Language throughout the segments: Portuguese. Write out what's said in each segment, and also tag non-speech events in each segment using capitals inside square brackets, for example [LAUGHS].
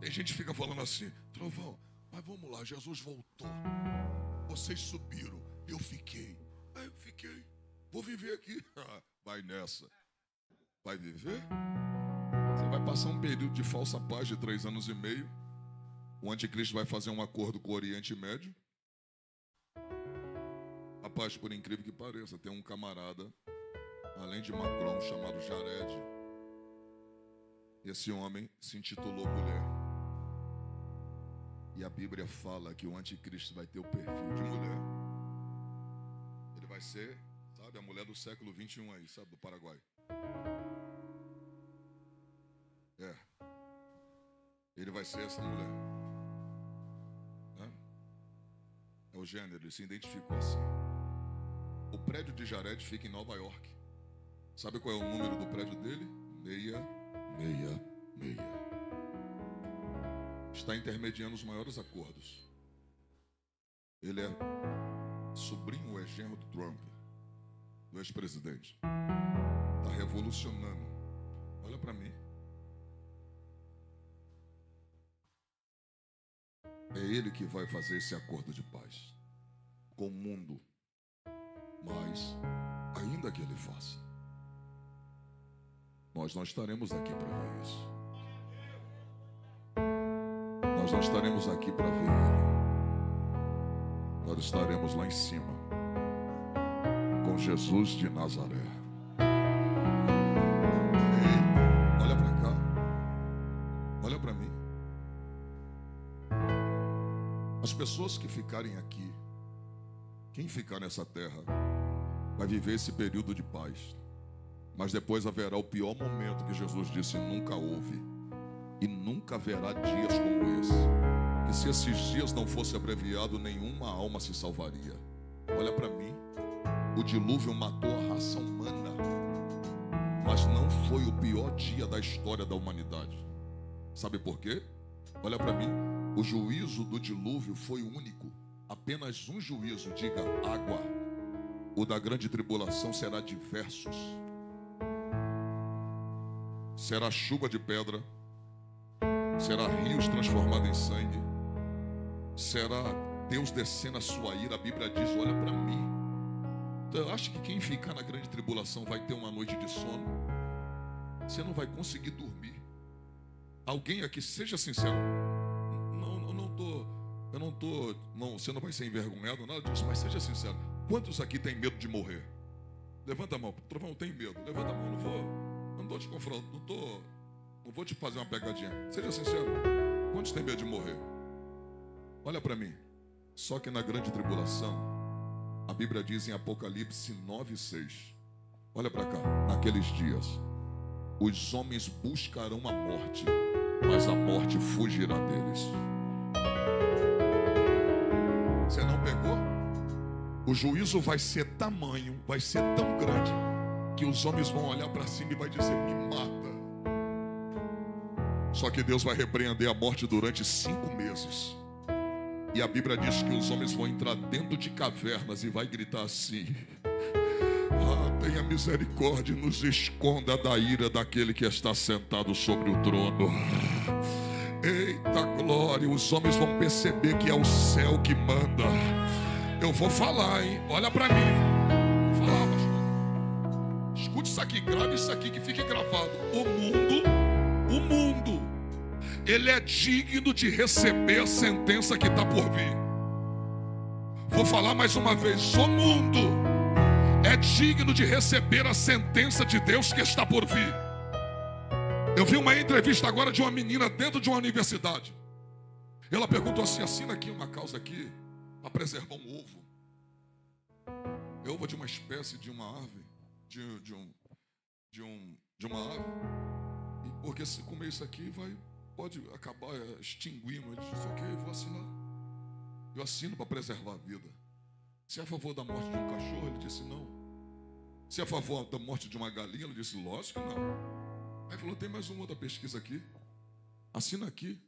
Tem gente que fica falando assim, trovão, mas vamos lá, Jesus voltou. Vocês subiram, eu fiquei. Aí eu fiquei. Vou viver aqui. [LAUGHS] Vai nessa. Vai viver? Você vai passar um período de falsa paz de três anos e meio. O anticristo vai fazer um acordo com o Oriente Médio. Rapaz, por incrível que pareça, tem um camarada, além de Macron, chamado Jared. Esse homem se intitulou mulher. E a Bíblia fala que o anticristo vai ter o perfil de mulher. Ele vai ser, sabe, a mulher do século 21 aí, sabe, do Paraguai. É. Ele vai ser essa mulher. É, é o gênero, ele se identificou assim. O prédio de Jared fica em Nova York. Sabe qual é o número do prédio dele? Meia, meia, meia. Está intermediando os maiores acordos. Ele é sobrinho ou é genro do Trump, do ex-presidente. Está revolucionando. Olha para mim. É ele que vai fazer esse acordo de paz com o mundo. Mas, ainda que ele faça, nós não estaremos aqui para ver isso. Nós estaremos aqui para ver ele. Nós estaremos lá em cima com Jesus de Nazaré. Olha para cá. Olha para mim. As pessoas que ficarem aqui, quem ficar nessa terra, vai viver esse período de paz. Mas depois haverá o pior momento que Jesus disse: nunca houve. E nunca haverá dias como esse. Que se esses dias não fosse abreviado, nenhuma alma se salvaria. Olha para mim. O dilúvio matou a raça humana. Mas não foi o pior dia da história da humanidade. Sabe por quê? Olha para mim. O juízo do dilúvio foi único. Apenas um juízo, diga água. O da grande tribulação será diversos. Será chuva de pedra, será rios transformados em sangue, será Deus descendo a sua ira. A Bíblia diz: Olha para mim. Então, eu acho que quem ficar na grande tribulação vai ter uma noite de sono. Você não vai conseguir dormir. Alguém aqui, seja sincero, não, eu não estou, eu não tô, não, você não vai ser envergonhado, nada disso, mas seja sincero. Quantos aqui tem medo de morrer? Levanta a mão, trovão, tem medo. Levanta a mão, não vou, não estou te confrontando, não estou, não vou te fazer uma pegadinha. Seja sincero. Quantos tem medo de morrer? Olha para mim. Só que na grande tribulação, a Bíblia diz em Apocalipse 9, 6. Olha para cá. Naqueles dias, os homens buscarão a morte, mas a morte fugirá deles. Você não pegou? O juízo vai ser tamanho, vai ser tão grande, que os homens vão olhar para cima e vai dizer. Só que Deus vai repreender a morte durante cinco meses. E a Bíblia diz que os homens vão entrar dentro de cavernas e vai gritar assim: Ah, tenha misericórdia e nos esconda da ira daquele que está sentado sobre o trono. Eita glória, os homens vão perceber que é o céu que manda. Eu vou falar, hein? Olha para mim. Vou falar. Escute isso aqui, grave isso aqui que fique gravado. O mundo, o mundo, ele é digno de receber a sentença que está por vir. Vou falar mais uma vez. O mundo é digno de receber a sentença de Deus que está por vir. Eu vi uma entrevista agora de uma menina dentro de uma universidade. Ela perguntou assim: assina aqui uma causa aqui para preservar um ovo. É ovo de uma espécie de uma ave, de, de, um, de, um, de uma ave. E porque se comer isso aqui vai, pode acabar extinguindo. Ele disse: ok, eu vou assinar. Eu assino para preservar a vida. Se é a favor da morte de um cachorro, ele disse não. Se é a favor da morte de uma galinha, ele disse lógico não. Aí falou: tem mais uma outra pesquisa aqui. Assina aqui.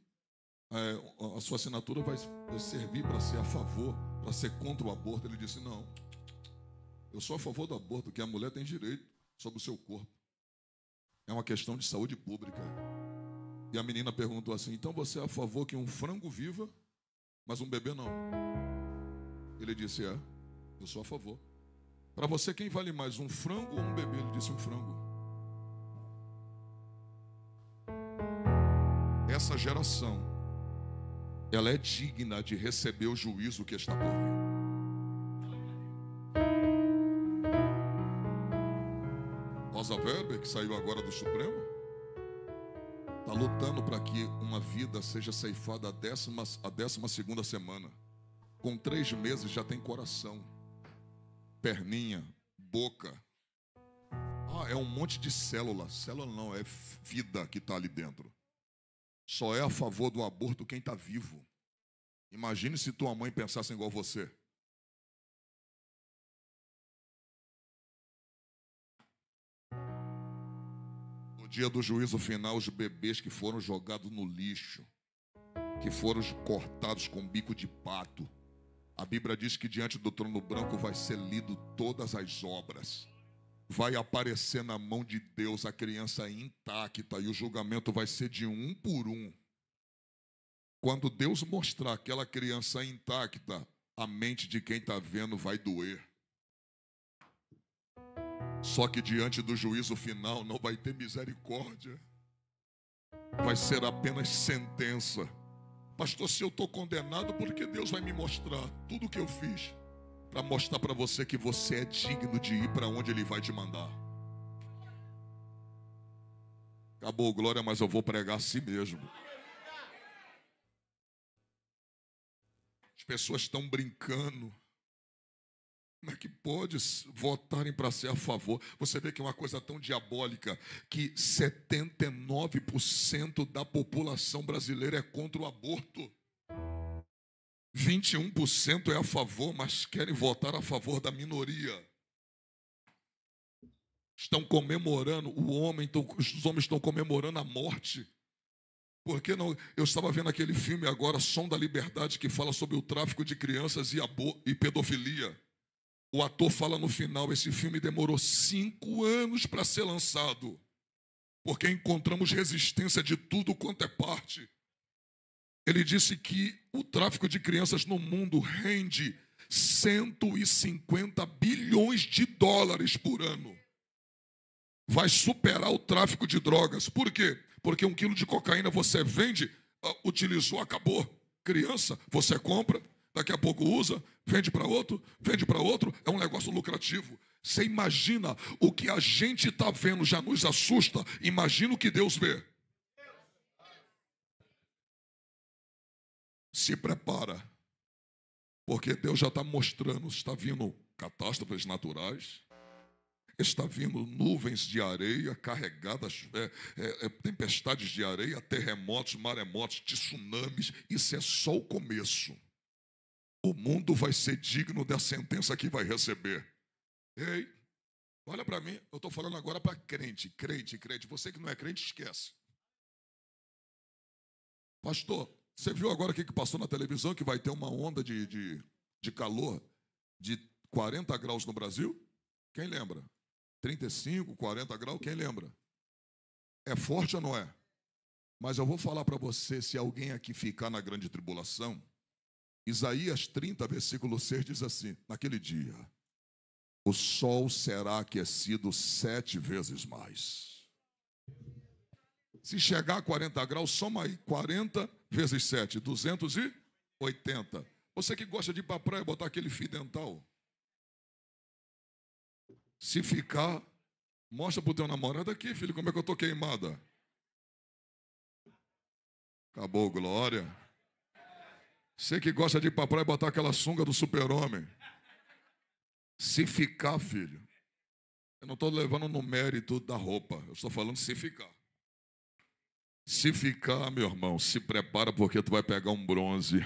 É, a sua assinatura vai servir para ser a favor, para ser contra o aborto. Ele disse: não. Eu sou a favor do aborto, que a mulher tem direito sobre o seu corpo. É uma questão de saúde pública. E a menina perguntou assim: então você é a favor que um frango viva, mas um bebê não? Ele disse: é, eu sou a favor. Para você, quem vale mais, um frango ou um bebê? Ele disse: um frango. Essa geração, ela é digna de receber o juízo que está por vir. Rosa Weber, que saiu agora do Supremo, está lutando para que uma vida seja ceifada a décima, a décima segunda semana. Com três meses já tem coração, perninha, boca. Ah, é um monte de célula. Célula não, é vida que está ali dentro. Só é a favor do aborto quem está vivo. Imagine se tua mãe pensasse igual você. Dia do juízo final, os bebês que foram jogados no lixo, que foram cortados com bico de pato, a Bíblia diz que diante do trono branco vai ser lido todas as obras. Vai aparecer na mão de Deus a criança intacta e o julgamento vai ser de um por um. Quando Deus mostrar aquela criança intacta, a mente de quem está vendo vai doer. Só que diante do juízo final não vai ter misericórdia, vai ser apenas sentença. Pastor, se eu estou condenado, porque Deus vai me mostrar tudo o que eu fiz para mostrar para você que você é digno de ir para onde Ele vai te mandar. Acabou, glória, mas eu vou pregar assim mesmo. As pessoas estão brincando. Como é que pode votarem para ser a favor? Você vê que é uma coisa tão diabólica que 79% da população brasileira é contra o aborto. 21% é a favor, mas querem votar a favor da minoria. Estão comemorando, o homem, os homens estão comemorando a morte. Porque não? Eu estava vendo aquele filme agora, Som da Liberdade, que fala sobre o tráfico de crianças e, e pedofilia. O ator fala no final: esse filme demorou cinco anos para ser lançado, porque encontramos resistência de tudo quanto é parte. Ele disse que o tráfico de crianças no mundo rende 150 bilhões de dólares por ano. Vai superar o tráfico de drogas. Por quê? Porque um quilo de cocaína você vende, ah, utilizou, acabou. Criança, você compra, daqui a pouco usa, vende para outro, vende para outro, é um negócio lucrativo. Você imagina o que a gente está vendo já nos assusta, imagina o que Deus vê. Se prepara, porque Deus já está mostrando, está vindo catástrofes naturais, está vindo nuvens de areia carregadas, é, é, é, tempestades de areia, terremotos, maremotos, tsunamis. Isso é só o começo o mundo vai ser digno da sentença que vai receber. Ei, olha para mim, eu estou falando agora para crente, crente, crente. Você que não é crente, esquece. Pastor, você viu agora o que passou na televisão que vai ter uma onda de, de, de calor de 40 graus no Brasil? Quem lembra? 35, 40 graus, quem lembra? É forte ou não é? Mas eu vou falar para você: se alguém aqui ficar na grande tribulação, Isaías 30, versículo 6 diz assim: Naquele dia, o sol será aquecido sete vezes mais. Se chegar a 40 graus, soma aí 40 vezes 7, 280. Você que gosta de ir para a praia botar aquele fio dental. Se ficar, mostra para o teu namorado aqui, filho, como é que eu estou queimada. Acabou, glória. Você que gosta de ir praia e botar aquela sunga do super-homem. Se ficar, filho. Eu não estou levando no mérito da roupa. Eu estou falando se ficar. Se ficar, meu irmão, se prepara porque tu vai pegar um bronze. [LAUGHS]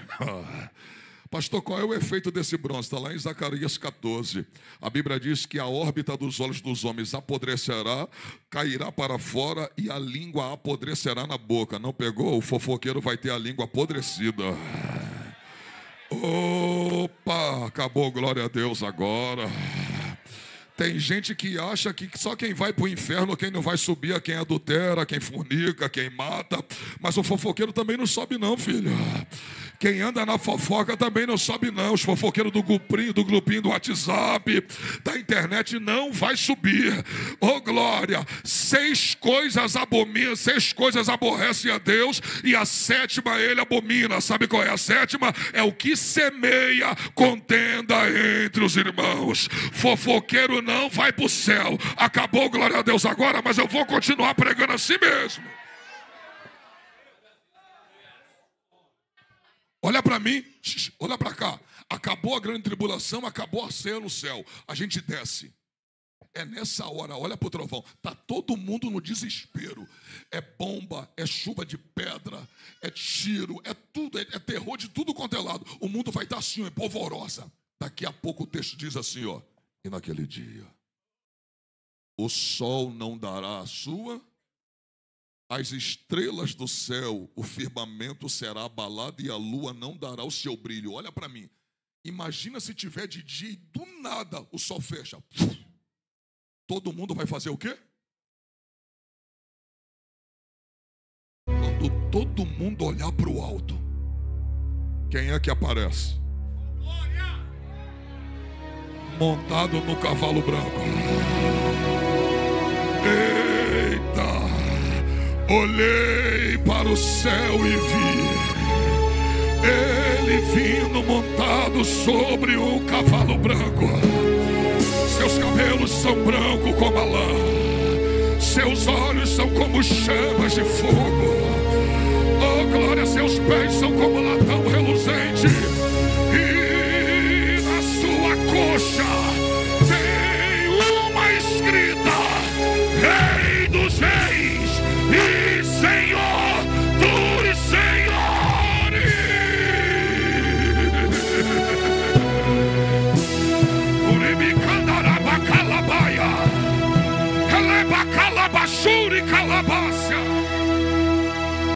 Pastor, qual é o efeito desse bronze? Está lá em Zacarias 14. A Bíblia diz que a órbita dos olhos dos homens apodrecerá, cairá para fora e a língua apodrecerá na boca. Não pegou? O fofoqueiro vai ter a língua apodrecida. Opa, acabou, glória a Deus agora. Tem gente que acha que só quem vai para o inferno, quem não vai subir é quem adultera, quem fornica, quem mata. Mas o fofoqueiro também não sobe, não, filho. Quem anda na fofoca também não sobe, não. Os fofoqueiros do grupinho, do grupinho do WhatsApp, da internet não vai subir. Oh glória! Seis coisas abomina, seis coisas aborrecem a Deus e a sétima ele abomina. Sabe qual é a sétima? É o que semeia contenda entre os irmãos. Fofoqueiro não vai para o céu. Acabou, glória a Deus agora, mas eu vou continuar pregando assim mesmo. Olha para mim, olha para cá. Acabou a grande tribulação, acabou a ceia no céu. A gente desce. É nessa hora, olha para o trovão, está todo mundo no desespero. É bomba, é chuva de pedra, é tiro, é tudo, é, é terror de tudo quanto é lado. O mundo vai estar tá assim, é polvorosa. Daqui a pouco o texto diz assim, ó. E naquele dia, o sol não dará a sua as estrelas do céu, o firmamento será abalado e a lua não dará o seu brilho. Olha para mim. Imagina se tiver de dia e do nada o sol fecha. Todo mundo vai fazer o quê? Quando todo mundo olhar para o alto, quem é que aparece? Montado no cavalo branco. Eita! Olhei para o céu e vi ele vindo montado sobre um cavalo branco. Seus cabelos são brancos como a lã, seus olhos são como chamas de fogo. Oh glória, seus pés são como latão reluzente,